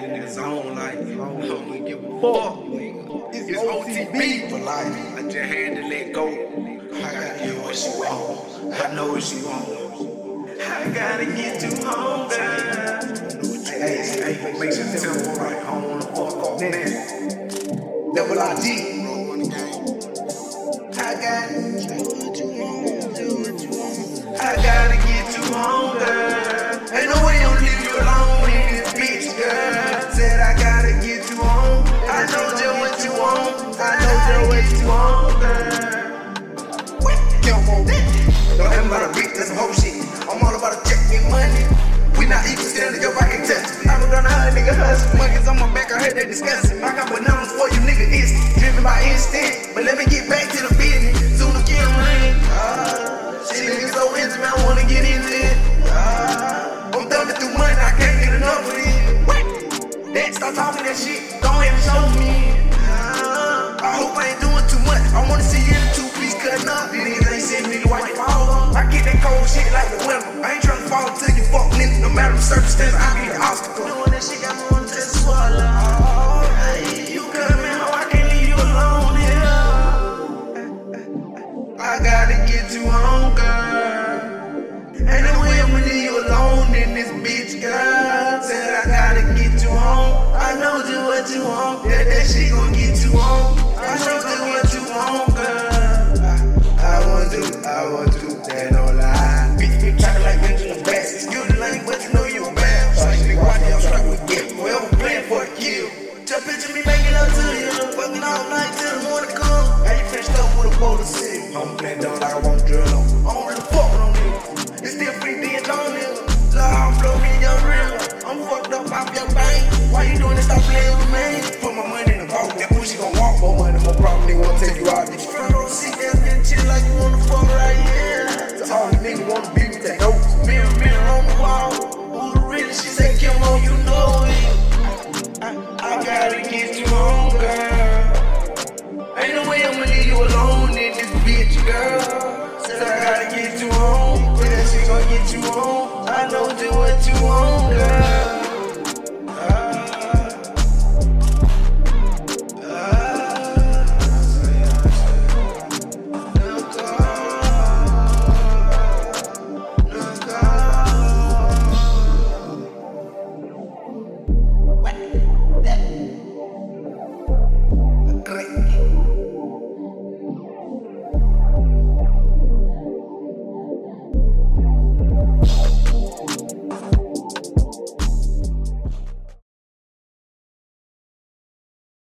get in the zone like, I don't give a fuck, nigga. It's OTB for life. I just had to let go. I gotta get what she want. I know what she want. I gotta get you home, girl. Hey, hey, hey, make sure the tempo right. I don't wanna fuck off, man. Double ID. I got on, Don't ever about a beat, some whole shit. I'm all about to check me money. We not even standing up, I can touch it. I'm gonna hurt nigga hustle. Monkeys on my back, I heard they discussing. I got bananas for you, nigga, instant. Driven by instinct. But let me get back to the business. Soon get money. Ah, shit, nigga so I wanna get into it. Ah, I'm thumbing through money, I can't get enough of it. Wait, that stop talking that shit. Ahead and show me. Ah, I hope I ain't doing too much. I wanna see you Circumstance, I be the obstacle. Doing that shit got me test the swallow. You coming home, I can't leave you alone here. I gotta get you home, girl. Ain't no way I'ma leave you alone in this bitch, girl. Said I gotta get you home. I know just what you want. That that shit gon' get you home. Love to you. Fucking all night till the morning come. How you finished up with a bowl of city? I'm playing dumb like I want drill gotta get stronger.